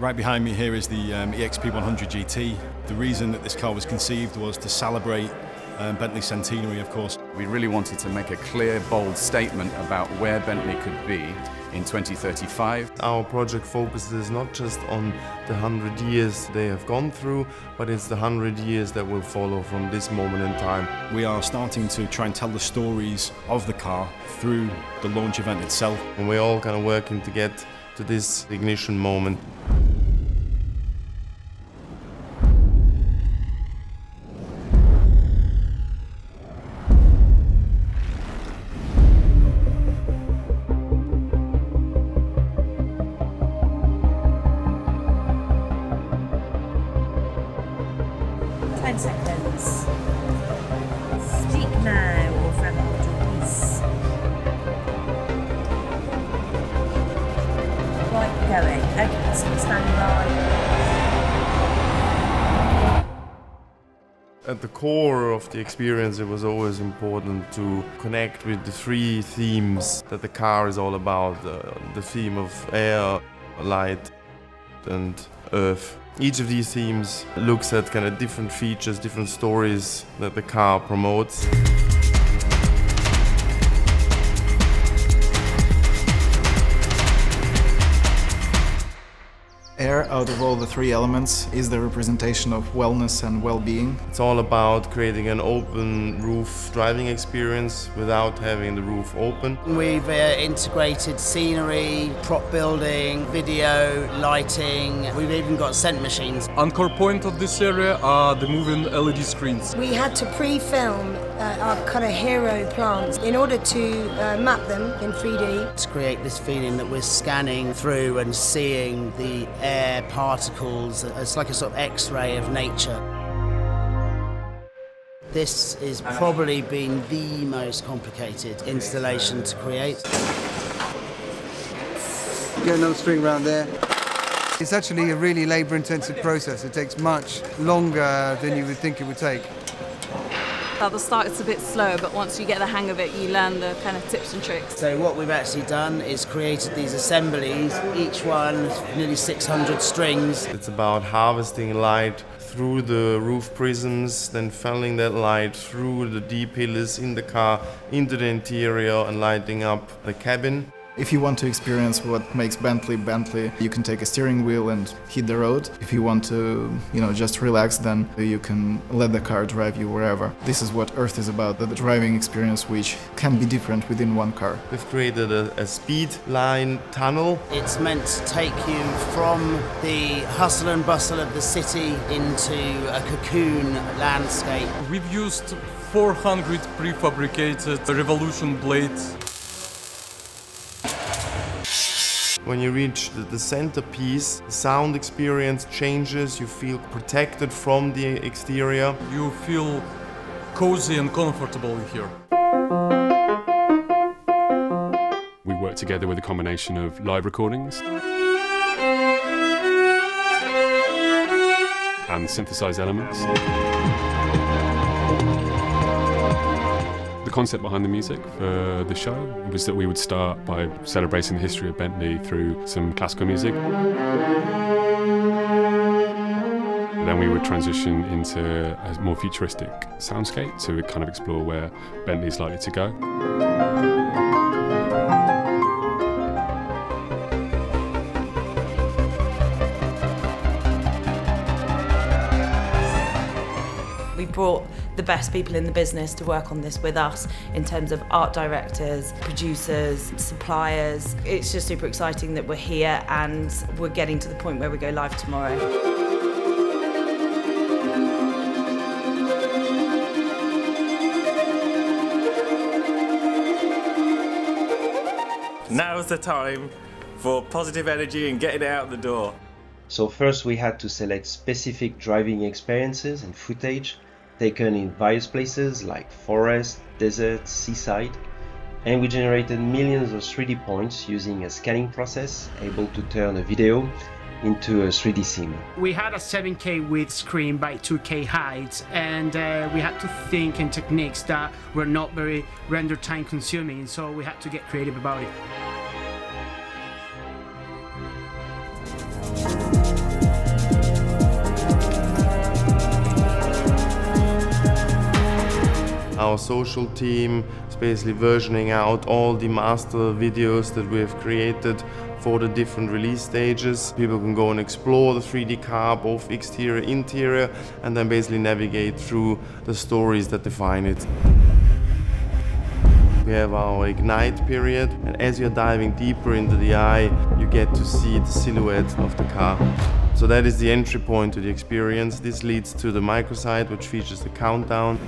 Right behind me here is the um, EXP 100 GT. The reason that this car was conceived was to celebrate um, Bentley centenary, of course. We really wanted to make a clear, bold statement about where Bentley could be in 2035. Our project focuses not just on the 100 years they have gone through, but it's the 100 years that will follow from this moment in time. We are starting to try and tell the stories of the car through the launch event itself. And we're all kind of working to get to this ignition moment. At the core of the experience, it was always important to connect with the three themes that the car is all about uh, the theme of air, light, and earth. Each of these themes looks at kind of different features, different stories that the car promotes. Air, out of all the three elements, is the representation of wellness and well-being. It's all about creating an open roof driving experience without having the roof open. We've uh, integrated scenery, prop building, video, lighting. We've even got scent machines. Anchor point of this area are the moving LED screens. We had to pre-film uh, our kind of hero plants in order to uh, map them in 3D. To create this feeling that we're scanning through and seeing the air particles. It's like a sort of X-ray of nature. This has probably been the most complicated installation to create. Get another string around there. It's actually a really labour intensive process. It takes much longer than you would think it would take. At the start it's a bit slow, but once you get the hang of it, you learn the kind of tips and tricks. So what we've actually done is created these assemblies, each one nearly 600 strings. It's about harvesting light through the roof prisms, then funneling that light through the D pillars in the car into the interior and lighting up the cabin. If you want to experience what makes Bentley Bentley, you can take a steering wheel and hit the road. If you want to, you know, just relax, then you can let the car drive you wherever. This is what Earth is about, the driving experience which can be different within one car. We've created a, a speed line tunnel. It's meant to take you from the hustle and bustle of the city into a cocoon landscape. We've used 400 prefabricated Revolution blades. When you reach the, the centerpiece, the sound experience changes, you feel protected from the exterior. You feel cozy and comfortable in here. We work together with a combination of live recordings and synthesized elements. The concept behind the music for the show was that we would start by celebrating the history of Bentley through some classical music. Then we would transition into a more futuristic soundscape to kind of explore where Bentley's likely to go. We brought the best people in the business to work on this with us in terms of art directors, producers, suppliers. It's just super exciting that we're here and we're getting to the point where we go live tomorrow. Now's the time for positive energy and getting it out the door. So first we had to select specific driving experiences and footage taken in various places like forest, desert, seaside, and we generated millions of 3D points using a scanning process able to turn a video into a 3D scene. We had a 7K width screen by 2K height, and uh, we had to think in techniques that were not very render time consuming, so we had to get creative about it. Our social team is basically versioning out all the master videos that we have created for the different release stages. People can go and explore the 3D car, both exterior, interior, and then basically navigate through the stories that define it. We have our ignite period, and as you're diving deeper into the eye, you get to see the silhouette of the car. So that is the entry point to the experience. This leads to the microsite, which features the countdown.